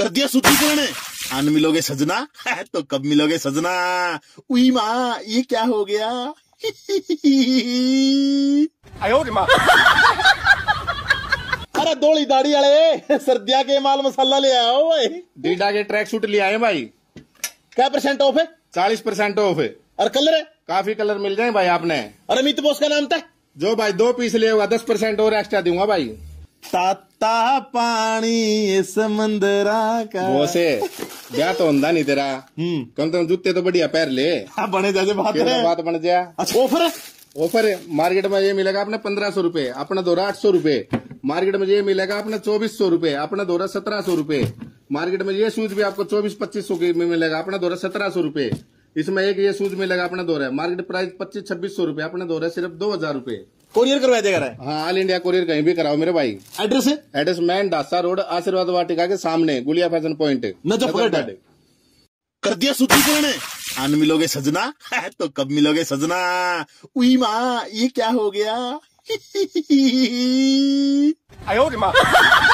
कर दिया सूत्रीकरण अन मिलोगे सजना? तो कब मिलोगे सजना? उई माँ ये क्या हो गया? अरे दौड़ी दाढ़ी वाले सर्दिया के माल मसाला ले आओ भाई। डीडा के ट्रैक सूट ले आए भाई। क्या परसेंट ऑफ़ है? चालीस परसेंट ऑफ़ है। और कलर है? काफ़ी कलर मिल जाए भाई आपने। अरे मीत बोस का नाम था। जो भाई दो पीस लेगा दस परसेंट और एक्स्ट्रा दूँगा भाई। ताता पानी समंदरा का। वो से ब्याह तो होंदा नहीं तेरा। हम्म। कम तुम जूते तो बढ़िया पैर ले। हाँ, बने जैसे बात है। बात बन जाए अच्छा ऑफ़र ऑफ़र मार्केट में ये मिलेगा आपने पंद्रह सौ रुपये अपना दो आठ सौ रुपये। मार्केट में ये मिलेगा अपने चौबीस सौ रुपये अपना दो सत्रह सौ रुपये। मार्केट में ये शूज़ भी आपको चौबीस पच्चीस सौ में मिलेगा अपना दो सत्रह सौ रुपये। इसमें एक ये शूज़ मिलेगा अपना दो मार्केट प्राइस पच्चीस छब्बीस सौ रुपये अपना दो सिर्फ़ दो हज़ार रुपये। कोरियर करवा देगा रहा हाँ ऑल इंडिया कोरियर कहीं भी कराओ मेरे भाई। एड्रेस है? एड्रेस मैन डासा रोड आशीर्वाद वाटिका के सामने गुलिया फ़ैशन पॉइंट नजफगढ़ कर दिया सूत्रीकरण अन मिलोगे सजना? तो कब मिलोगे सजना? उई माँ ये क्या हो गया?